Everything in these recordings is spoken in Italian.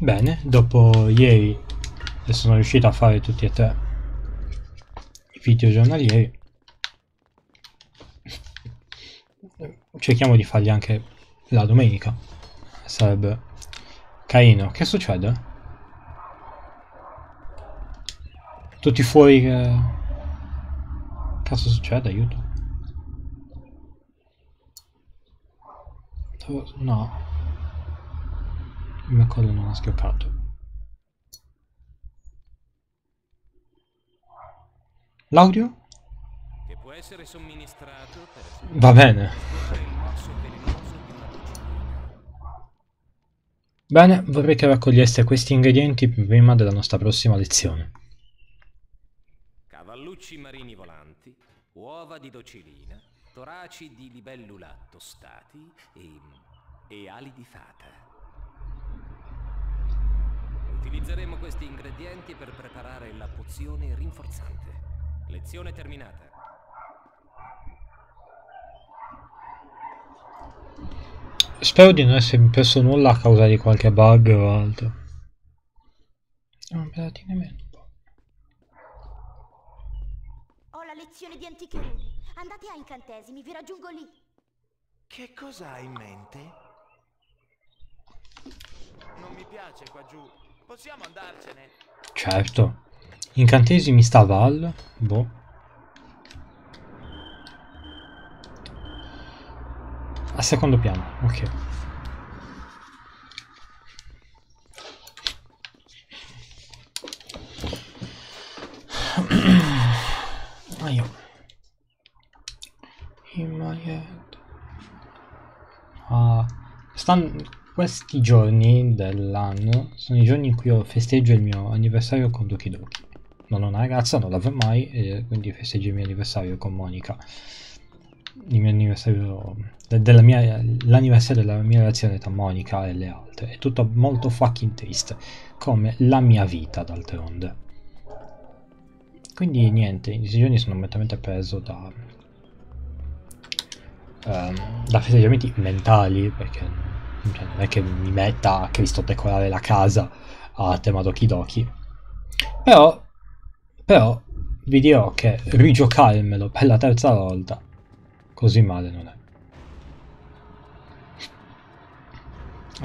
Bene, dopo ieri sono riuscito a fare tutti e tre i video giornalieri. Cerchiamo di farli anche la domenica. Sarebbe carino. Che succede? Tutti fuori che... Cazzo succede? Aiuto. No. Mio collo non ha schioccato. L'audio? Che può essere somministrato per Va bene. Bene, vorrei che raccoglieste questi ingredienti prima della nostra prossima lezione. Cavallucci marini volanti, uova di docilina, toraci di libellula tostati e, e ali di fata. Utilizzeremo questi ingredienti per preparare la pozione rinforzante. Lezione terminata. Spero di non essermi perso nulla a causa di qualche bug o altro. Non pedati nemmeno un po'. Ho la lezione di antiche rune. Andate a incantesimi, vi raggiungo lì. Che cosa hai in mente? Non mi piace qua giù. Possiamo andarcene? Certo. Incantesimi sta Val. Boh. A secondo piano, ok. ah, io. In my head. Ah, stanno questi giorni dell'anno sono i giorni in cui io festeggio il mio anniversario con Doki Doki. Non ho una ragazza, non l'avrò mai, e quindi festeggio il mio anniversario con Monica. Il mio anniversario, mia, l'anniversario della mia relazione tra Monica e le altre. È tutto molto fucking triste, come la mia vita d'altronde. Quindi niente, in questi giorni sono completamente preso da, um, da festeggiamenti mentali, perché cioè, non è che mi metta a Cristo decorare la casa a tema Doki Doki. Però, però vi dirò che rigiocarmelo per la terza volta così male non è.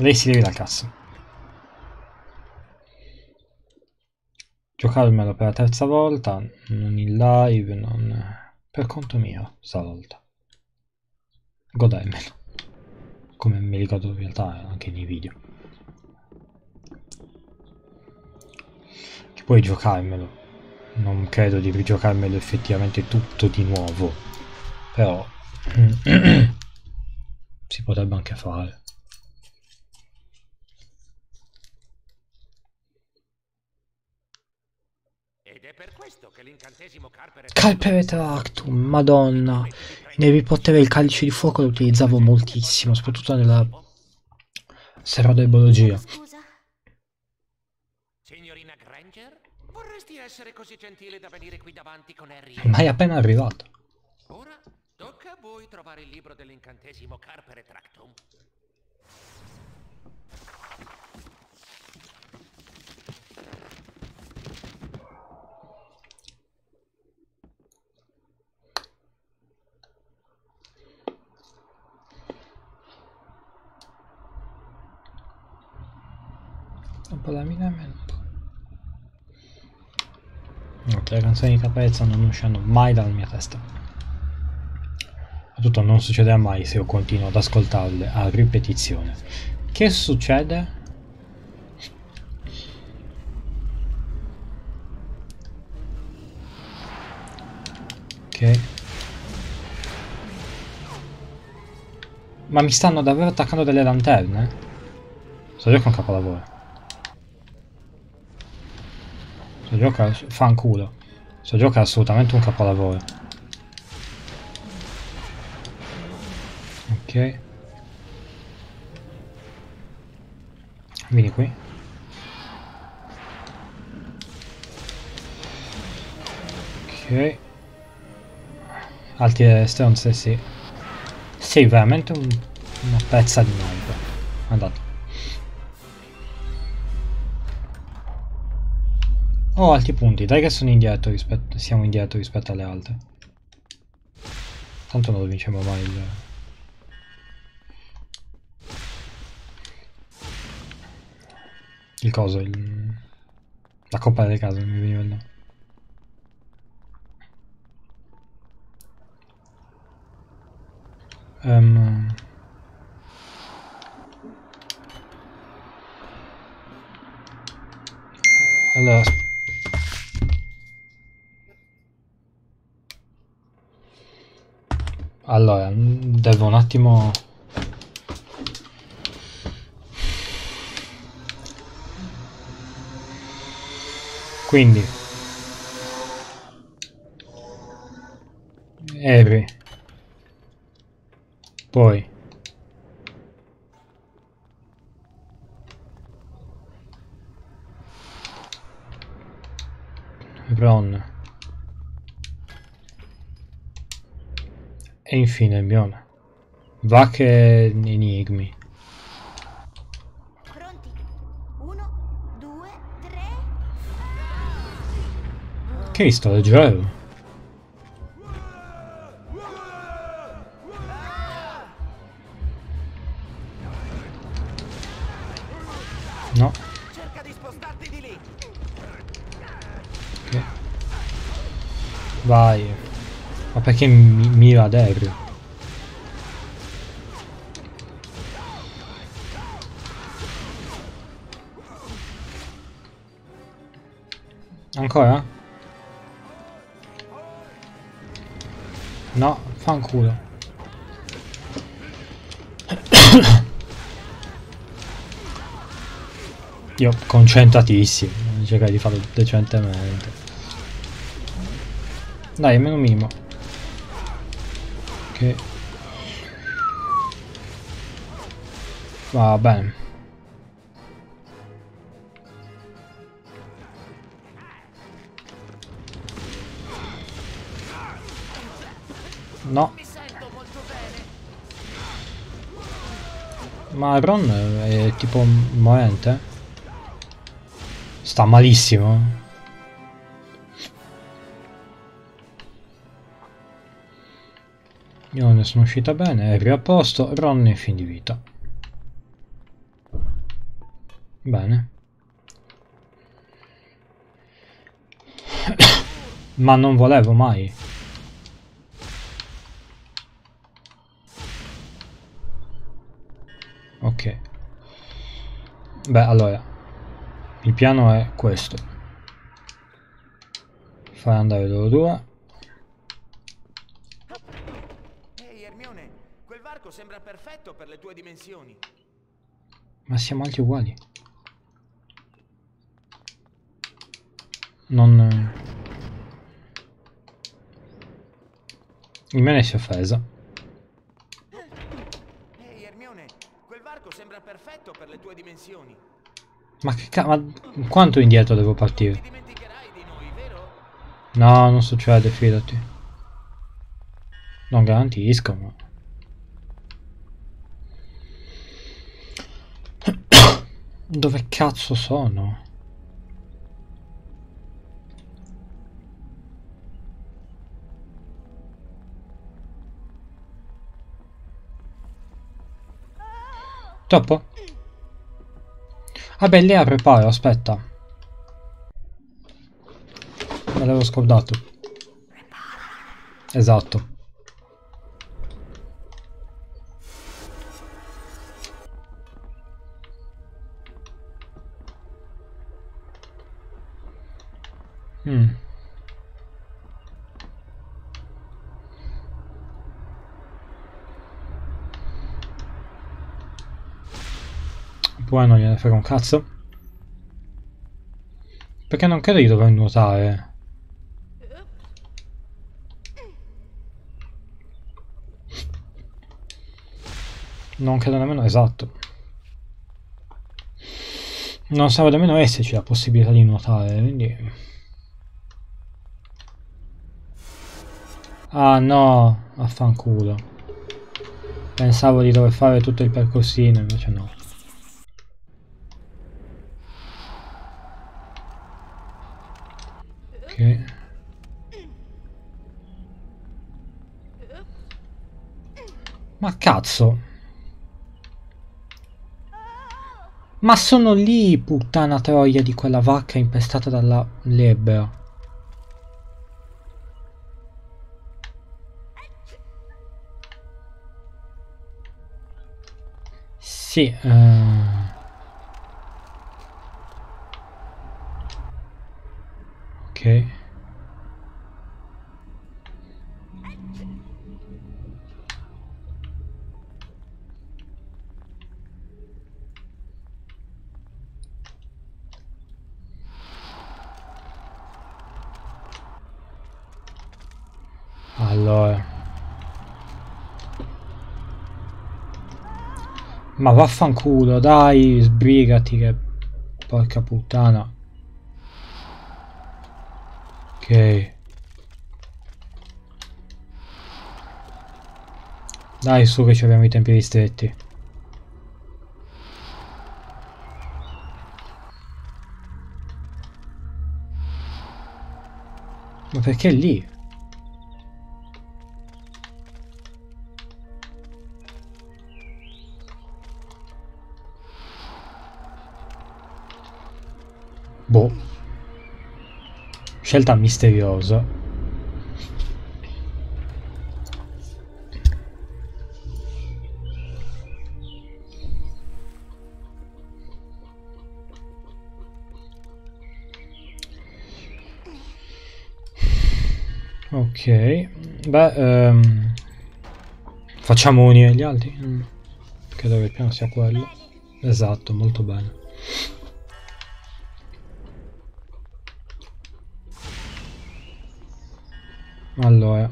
Lei si levi la cassa. Giocarmelo per la terza volta, non in live, non... per conto mio, stavolta. Godermelo come mi ricordo in realtà anche nei video. Che puoi giocarmelo. Non credo di rigiocarmelo effettivamente tutto di nuovo. Però si potrebbe anche fare. Carpere Tractum, madonna in Harry Potter il calice di fuoco lo utilizzavo moltissimo, soprattutto nella serra d'erbologia. Signorina Granger, vorresti essere così gentile da venire qui davanti con Harry? Ma è appena arrivato. Ora tocca a voi trovare il libro dell'incantesimo Carpere Tractum. Ok le canzoni di Caparezza non usciranno mai dalla mia testa tutto non succederà mai se io continuo ad ascoltarle a ripetizione. Che succede? ok ma mi stanno davvero attaccando delle lanterne? sto giocando un capolavoro Sto gioco è fanculo. Sto gioco è assolutamente un capolavoro. Ok. Vieni qui. Ok. Alti stronze, sì. Sei veramente un, una pezza di merda. Andato. Ho alti punti, dai che sono indietro rispetto, siamo indietro rispetto alle altre. Tanto non lo vinciamo mai il... Il coso, il... La coppa delle case, non mi veniva il nome. Um, allora allora devo un attimo quindi. Avery poi. Ron e infine Biona Vacche enigmi Pronti? Uno, due, tre. Cristo, leggero No. Cerca di spostarti di lì. Ok. Vai. Ma perché mi mira ad? Ancora? No, fanculo. Io concentratissimo, cercare di farlo decentemente. Dai, meno minimo. Ok. Va bene. No. Ma Ron è tipo morente? Sta malissimo. Io ne sono uscita bene, Harry a posto, Ron in fin di vita. Bene. Ma non volevo mai. Ok. Beh, allora. Il piano è questo. Fare andare loro due. Ehi Ermione, quel varco sembra perfetto per le tue dimensioni. Ma siamo anche uguali. Non... Il mio si è offesa. Ehi Ermione, quel varco sembra perfetto per le tue dimensioni. Ma che cazzo... Ma quanto indietro devo Ti partire? dimenticherai di noi, vero? No, non succede, fidati. Non garantisco, ma... Dove cazzo sono? Troppo? Vabbè, lei apre poi, aspetta. Me l'avevo scordato. Esatto. Mm. Poi non gliene frega un cazzo. Perché non credo di dover nuotare. Non credo nemmeno esatto. Non sa nemmeno esserci la possibilità di nuotare, quindi... Ah no, affanculo. Pensavo di dover fare tutto il percorsino, invece no. Ok. Ma cazzo. Ma sono lì, puttana troia di quella vacca impestata dalla lebbra. Sì, eh... Ok. Allora. Ma vaffanculo, dai, sbrigati che... Porca puttana. Ok. Dai, su che ci abbiamo i tempi ristretti. Ma perché lì? Scelta misteriosa. Ok, beh, um, facciamo unire gli altri. Mm. Credo che il piano sia quello. Esatto, molto bene. Allora.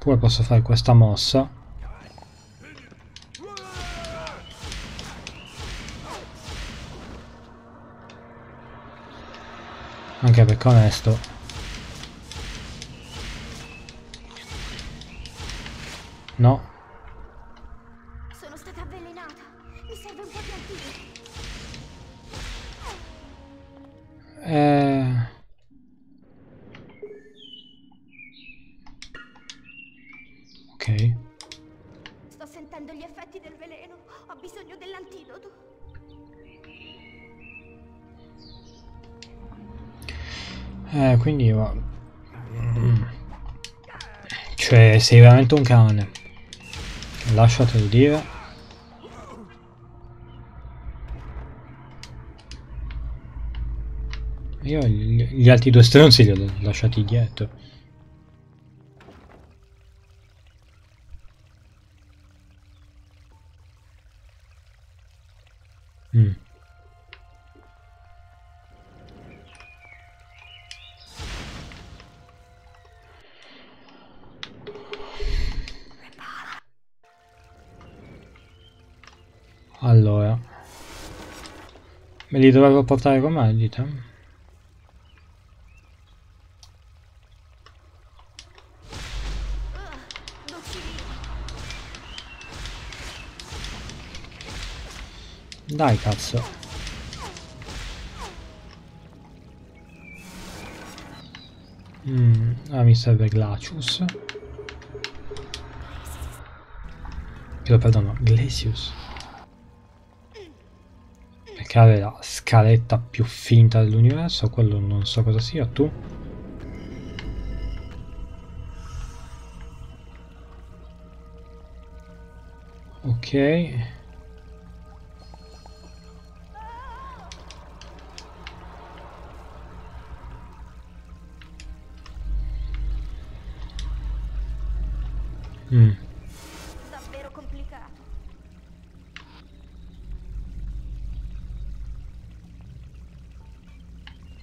Poi posso fare questa mossa. Anche perché onesto. No. Ok. Sto sentendo gli effetti del veleno. Ho bisogno dell'antidoto. Eh, quindi va... Mm. Cioè, sei veramente un cane. Lasciatelo dire. Io gli, gli altri due stronzi li ho lasciati dietro. Dovevo portare con me, dite? Dai cazzo. Mm, ah, mi serve Glacius. Chiedo perdono, Glacius. Perché avere la scaletta più finta dell'universo, quello non so cosa sia, tu? Ok.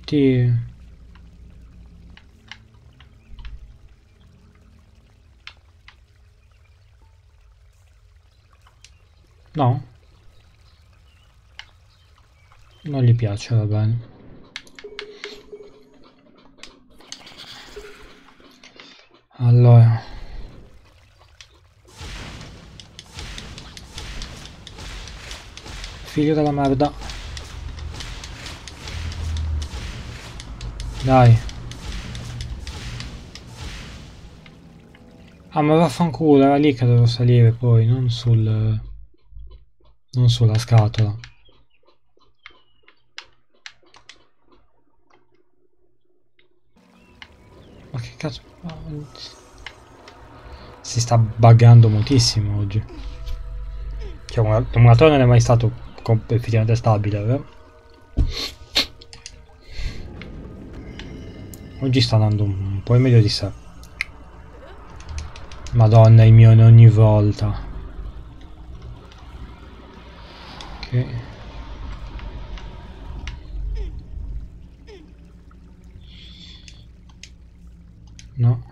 Ti... No? Non gli piace, va bene. Allora... Figlio della merda. Dai. Ah ma vaffanculo, era lì che dovevo salire poi, non sul... non sulla scatola. Ma che cazzo... Si sta buggando moltissimo oggi. Cioè, l'emulatore non è mai stato effettivamente stabile, vero? Oggi sta andando un po' meglio di sé. Madonna il mio ogni volta. Ok. No.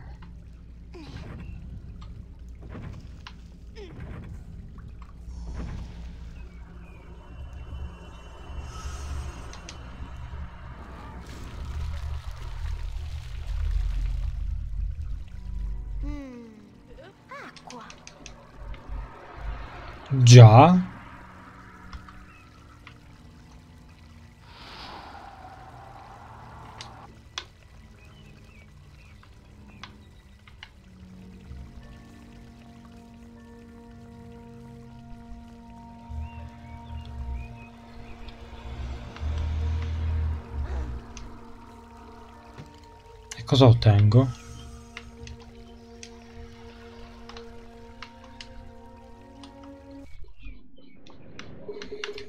Cosa ottengo?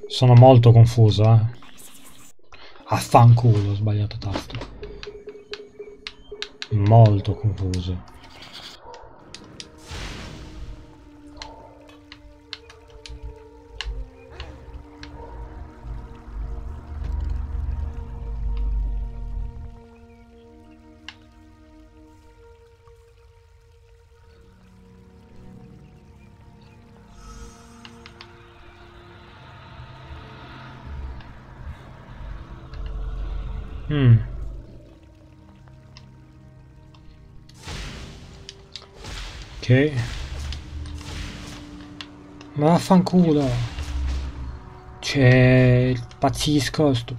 Sono molto confuso, eh. Affanculo, ho sbagliato tasto. Molto confuso. Ma vaffanculo. C'è... Pazzisco sto...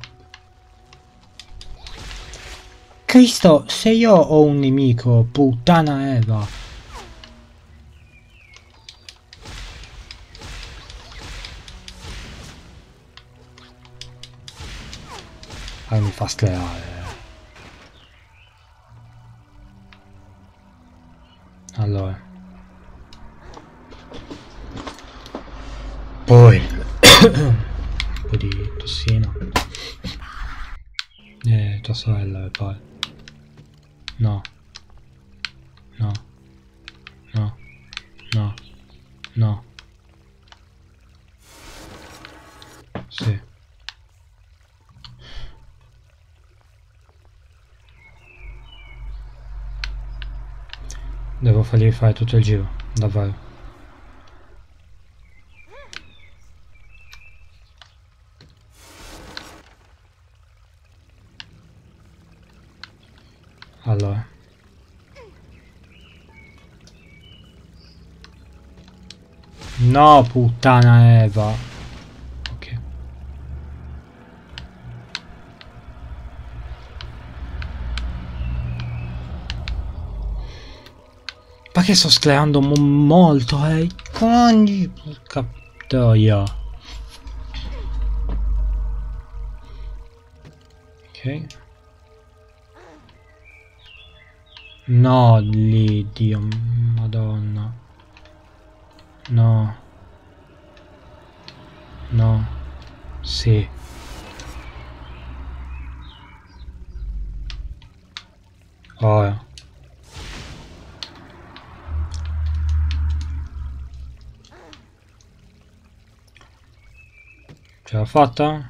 Cristo, se io ho un nemico, puttana Eva. Ah, mi fa sclerare. Fargli fare tutto il giro, davvero. Allora. No, puttana Eva. Ok. Ma che sto sclerando mo molto, eh. Cogni, porca troia. Ok. No, lì, Dio, madonna. No. No. Sì. Ora. Ce l'ha fatta?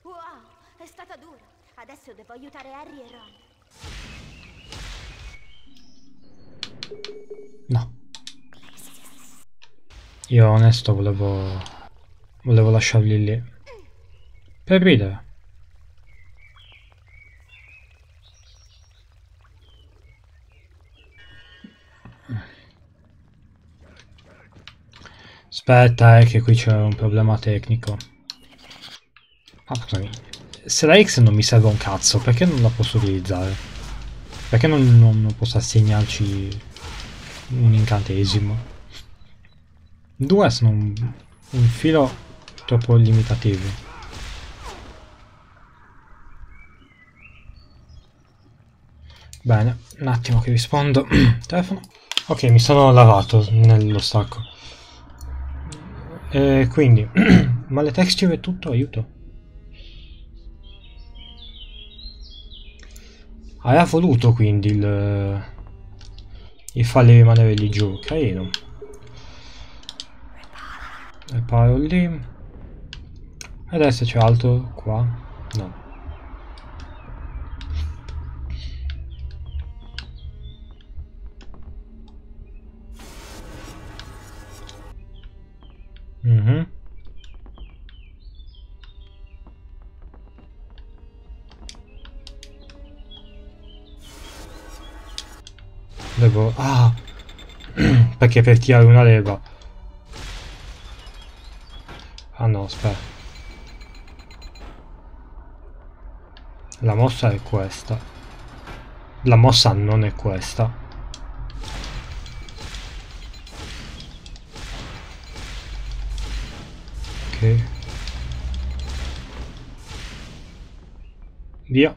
Wow, è stata dura. Adesso devo aiutare Harry e Ron. No. Io onesto volevo... Volevo lasciarli lì. Per ridere. Aspetta, è che qui c'è un problema tecnico. Ah, scusami. Se la X non mi serve un cazzo, perché non la posso utilizzare? Perché non, non, non posso assegnarci un incantesimo? Due sono un, un filo troppo limitativo. Bene, un attimo che rispondo. Telefono. Ok, mi sono lavato nello stacco. E quindi, ma le texture e tutto, aiuto. Aveva voluto quindi il, il farli rimanere lì giù, carino. Reparo lì. Adesso c'è altro qua? No. Mhm. Devo... Ah! Perché per tirare una leva... Ah no, aspetta. La mossa è questa. La mossa non è questa. Ok. Via.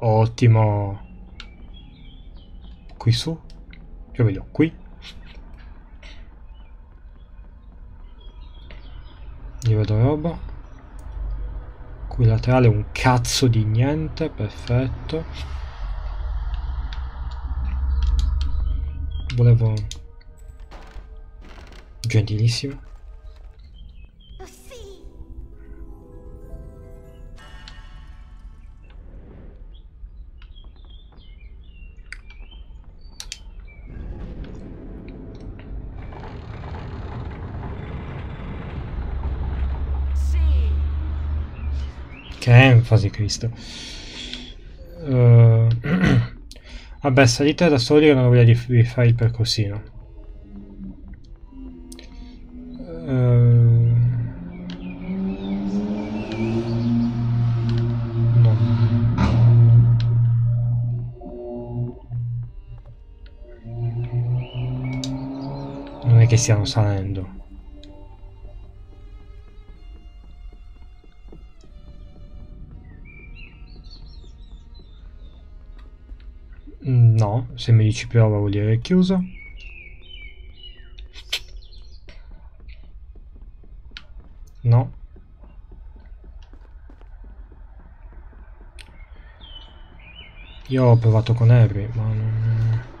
Ottimo. Qui su? Io vedo qui. Io vedo roba. Qui laterale un cazzo di niente, perfetto. Volevo Gentilissimo. Che enfasi, Cristo. Uh, vabbè, salite da soli che non di rifare il percorsino. Stiano salendo. No, se mi dici prova vuol dire chiuso. No. Io ho provato con Harry, ma non...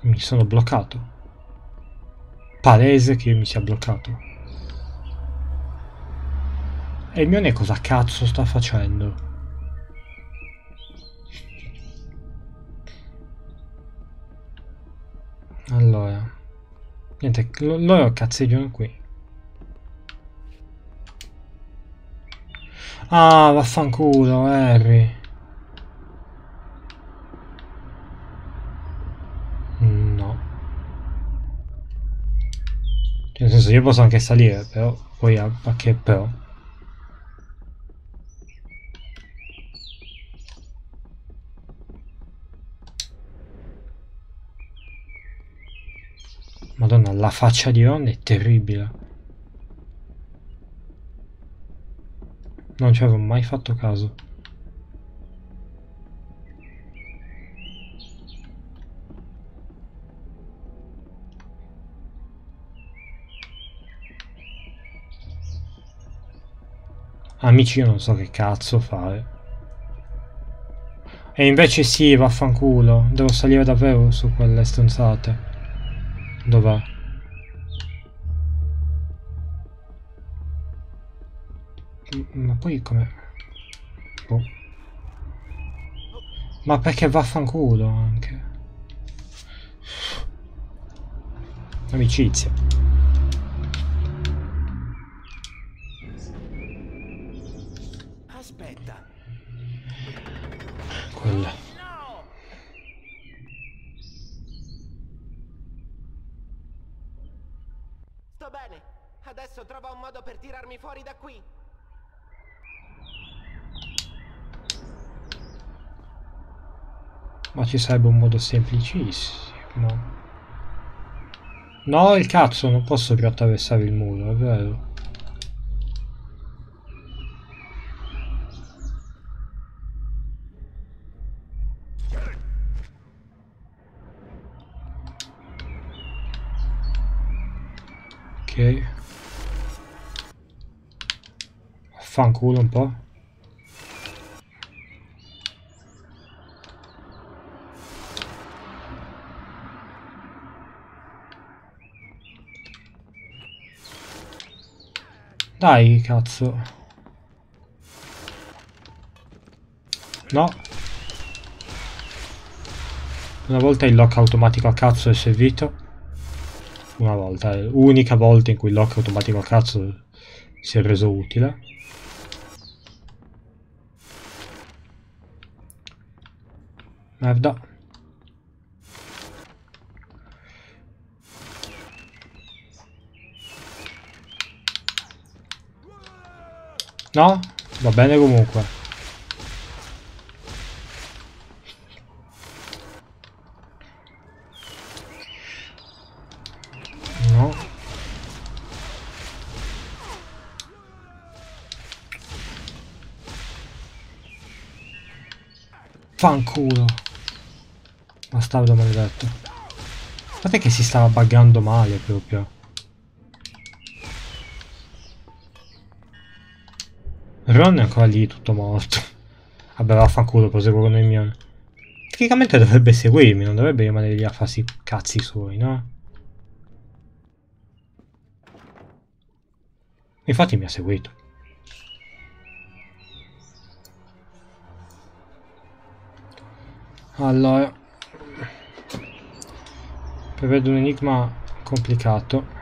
Mi sono bloccato. Palese che mi sia bloccato. E il mio cosa cazzo sta facendo? Allora. Niente, loro cazzeggiano qui. Ah, vaffanculo, Harry. No. Nel senso, io posso anche salire, però poi a, a che però? Madonna, la faccia di Ron è terribile. Non ci avevo mai fatto caso. Amici, io non so che cazzo fare. E invece sì, vaffanculo. Devo salire davvero su quelle stronzate. Dov'è? Ma poi come... Boh. Ma perché vaffanculo anche? Amicizia. Aspetta. Quella. No! Sto bene. Adesso trova un modo per tirarmi fuori da qui. Ma ci sarebbe un modo semplicissimo. No, il cazzo, non posso più attraversare il muro, è vero. Ok. Fanculo un po'. Dai, cazzo. No. Una volta il lock automatico a cazzo è servito. Una volta, è l'unica volta in cui il lock automatico a cazzo si è reso utile. Merda. No? Va bene comunque. No. Fanculo. Bastardo maledetto. Guardate che si stava buggando male proprio. Ron è ancora lì tutto morto. Vabbè vaffanculo, proseguo con il mio. Tecnicamente dovrebbe seguirmi, non dovrebbe rimanere lì a farsi cazzi suoi, no? Infatti mi ha seguito. Allora, prevedo un enigma complicato.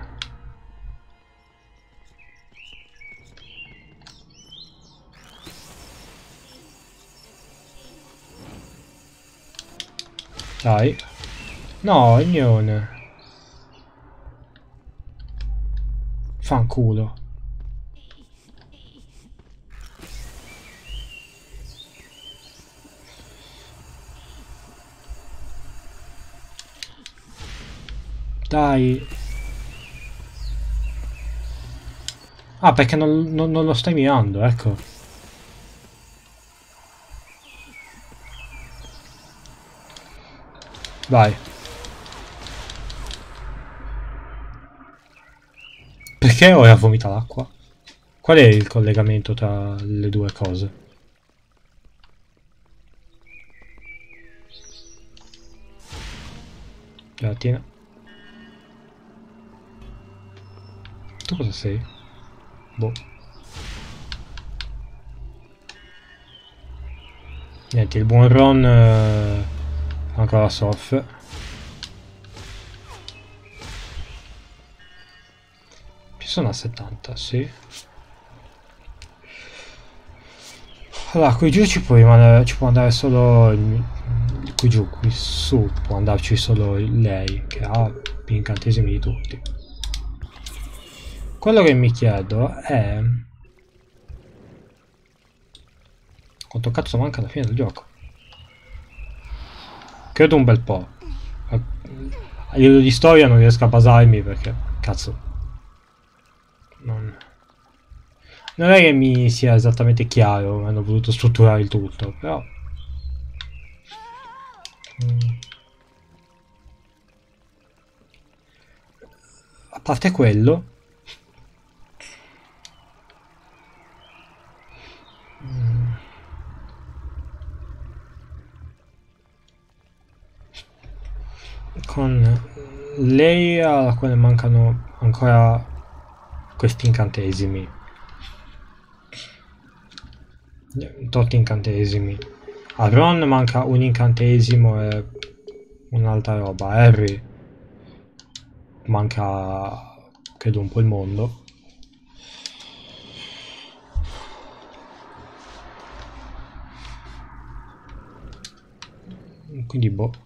Dai. No, il mione. Fanculo. Dai. Ah, perché non, non- non lo stai mirando, ecco. Vai. Perché ora vomita l'acqua? Qual è il collegamento tra le due cose? Gelatina. Tu cosa sei? Boh. Niente, il buon Ron eh, ancora soffre. Ci sono a 70, sì. Allora, qui giù ci può rimanere, ci può andare solo il- qui giù, qui su può andarci solo lei che ha più incantesimi di tutti. Quello che mi chiedo è quanto cazzo manca alla fine del gioco. Credo un bel po'. A livello di storia non riesco a basarmi perché cazzo non non è che mi sia esattamente chiaro, hanno voluto strutturare il tutto, però... Mm. A parte quello... Mm. Con lei alla quale mancano ancora questi incantesimi tot incantesimi. A Ron manca un incantesimo e un'altra roba. Harry manca credo un po' il mondo quindi boh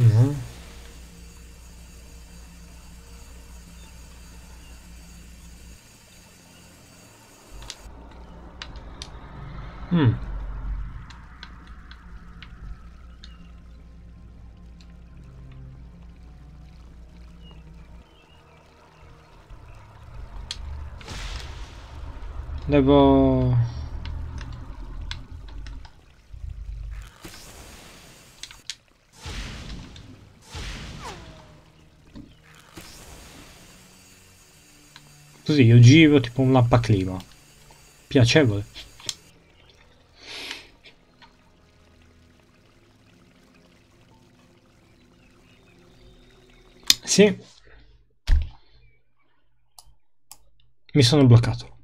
mm. Mm. Devo... Così io giro tipo un lampaclima. Piacevole. Sì. Mi sono bloccato.